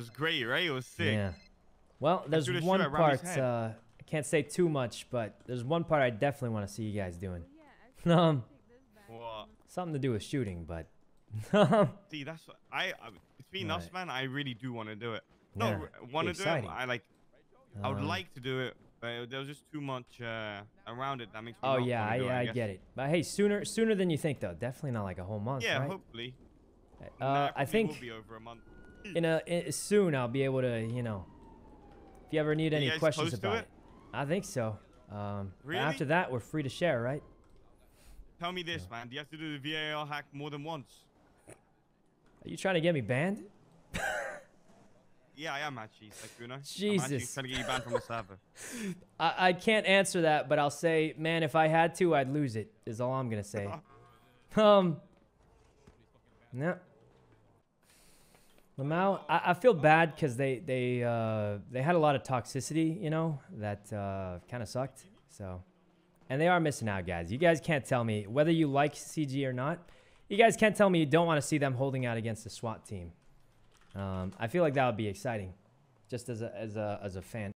was great, right? It was sick. Yeah. Well, there's one shit around his part. Uh, I can't say too much, but there's one part I definitely want to see you guys doing. Well, Um, take this back. What? something to do with shooting, but. See, that's what I. I between us, man, I really do want to do it. No, Yeah, want to do it. I like. I would Um, like to do it, but there was just too much uh, around it that makes me. Oh not yeah, wanna I, do it, I, guess. get it. But hey, sooner sooner than you think though. Definitely not like a whole month. Yeah, right? hopefully. Uh, Nah, I think will be over a month. In a in, soon I'll be able to, you know, if you ever need any questions about it? it. I think so. Um, Really? After that, we're free to share, right? Tell me this, man. Do you have to do the VAR hack more than once? Are you trying to get me banned? Yeah, I am actually, Sykkuno. I'm actually Jesus. trying to get you banned from the server. I, I can't answer that, but I'll say, man, if I had to, I'd lose it. Is all I'm gonna say. um. No. Lamau, I, I feel bad because they they uh, they had a lot of toxicity, you know, that uh, kind of sucked. So, and they are missing out, guys. You guys can't tell me whether you like CG or not. You guys can't tell me you don't want to see them holding out against the SWAT team. Um, I feel like that would be exciting, just as a as a as a fan.